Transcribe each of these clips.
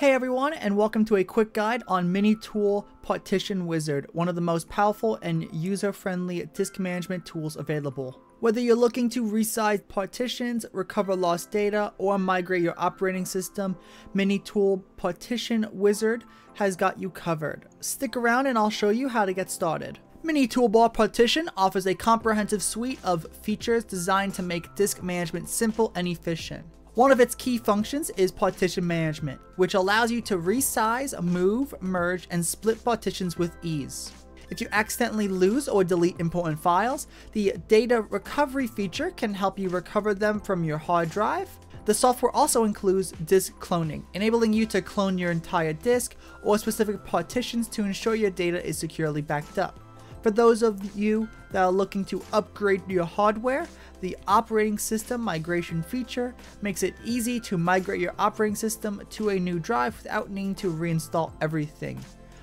Hey everyone, and welcome to a quick guide on Minitool Partition Wizard, one of the most powerful and user-friendly disk management tools available. Whether you're looking to resize partitions, recover lost data, or migrate your operating system, Minitool Partition Wizard has got you covered. Stick around and I'll show you how to get started. Mini Toolbar Partition offers a comprehensive suite of features designed to make disk management simple and efficient. One of its key functions is partition management, which allows you to resize, move, merge, and split partitions with ease. If you accidentally lose or delete important files, the data recovery feature can help you recover them from your hard drive. The software also includes disk cloning, enabling you to clone your entire disk or specific partitions to ensure your data is securely backed up. For those of you that are looking to upgrade your hardware, the operating system migration feature makes it easy to migrate your operating system to a new drive without needing to reinstall everything.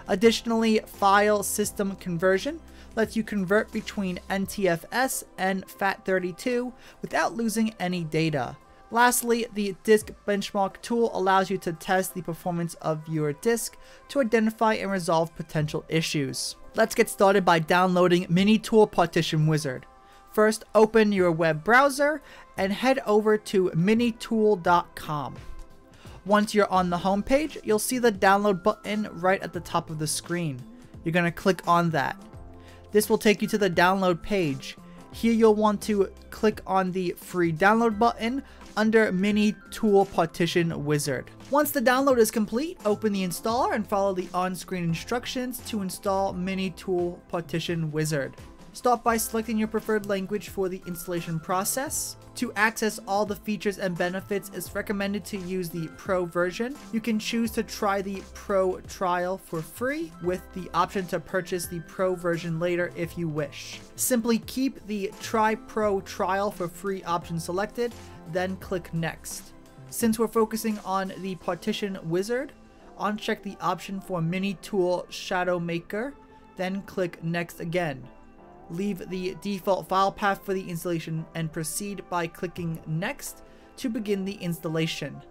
Additionally, file system conversion lets you convert between NTFS and FAT32 without losing any data. Lastly, the disk benchmark tool allows you to test the performance of your disk to identify and resolve potential issues. Let's get started by downloading Minitool Partition Wizard. First, open your web browser and head over to minitool.com. Once you're on the home page, you'll see the download button right at the top of the screen. You're going to click on that. This will take you to the download page. Here you'll want to click on the free download button under Mini Tool Partition Wizard. Once the download is complete, open the installer and follow the on-screen instructions to install Mini Tool Partition Wizard. Start by selecting your preferred language for the installation process. To access all the features and benefits, it's recommended to use the Pro version. You can choose to try the Pro trial for free with the option to purchase the Pro version later if you wish. Simply keep the Try Pro trial for free option selected, then click Next. Since we're focusing on the Partition Wizard, uncheck the option for Mini Tool Shadow Maker, then click Next again. Leave the default file path for the installation and proceed by clicking Next to begin the installation.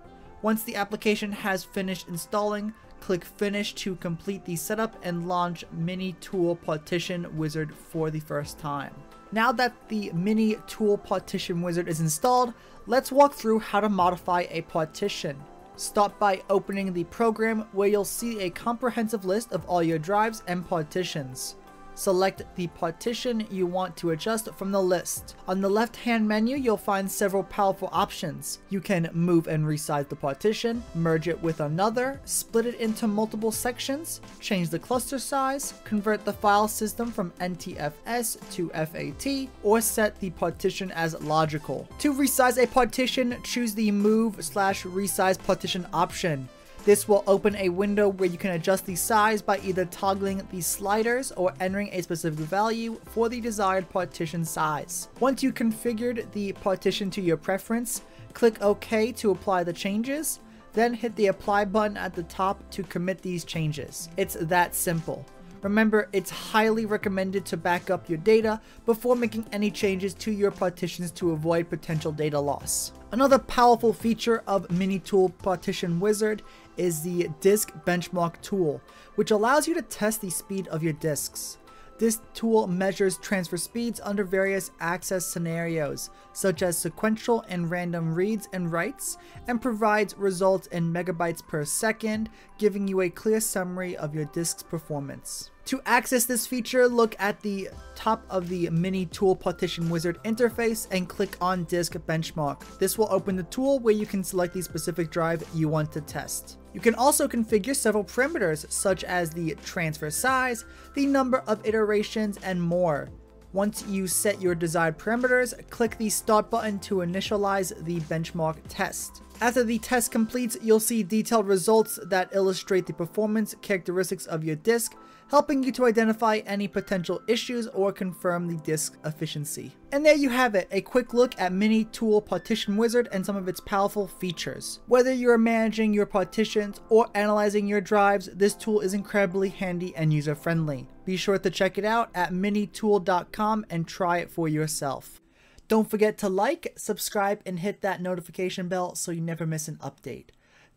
Once the application has finished installing, click Finish to complete the setup and launch Mini Tool Partition Wizard for the first time. Now that the Mini Tool Partition Wizard is installed, let's walk through how to modify a partition. Start by opening the program where you'll see a comprehensive list of all your drives and partitions. Select the partition you want to adjust from the list. On the left hand menu you'll find several powerful options. You can move and resize the partition, merge it with another, split it into multiple sections, change the cluster size, convert the file system from NTFS to FAT, or set the partition as logical. To resize a partition, choose the move slash resize partition option. This will open a window where you can adjust the size by either toggling the sliders or entering a specific value for the desired partition size. Once you configured the partition to your preference, click OK to apply the changes, then hit the apply button at the top to commit these changes. It's that simple. Remember, it's highly recommended to back up your data before making any changes to your partitions to avoid potential data loss. Another powerful feature of Minitool Partition Wizard is the Disk Benchmark tool, which allows you to test the speed of your disks. This tool measures transfer speeds under various access scenarios, such as sequential and random reads and writes, and provides results in megabytes per second, giving you a clear summary of your disk's performance. To access this feature, look at the top of the Mini Tool Partition Wizard interface and click on Disk Benchmark. This will open the tool where you can select the specific drive you want to test. You can also configure several parameters such as the transfer size, the number of iterations, and more. Once you set your desired parameters, click the start button to initialize the benchmark test. After the test completes, you'll see detailed results that illustrate the performance characteristics of your disk, helping you to identify any potential issues or confirm the disk efficiency. And there you have it, a quick look at Mini Tool Partition Wizard and some of its powerful features. Whether you're managing your partitions or analyzing your drives, this tool is incredibly handy and user-friendly. Be sure to check it out at minitool.com and try it for yourself. Don't forget to like, subscribe, and hit that notification bell so you never miss an update.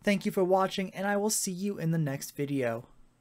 Thank you for watching and I will see you in the next video.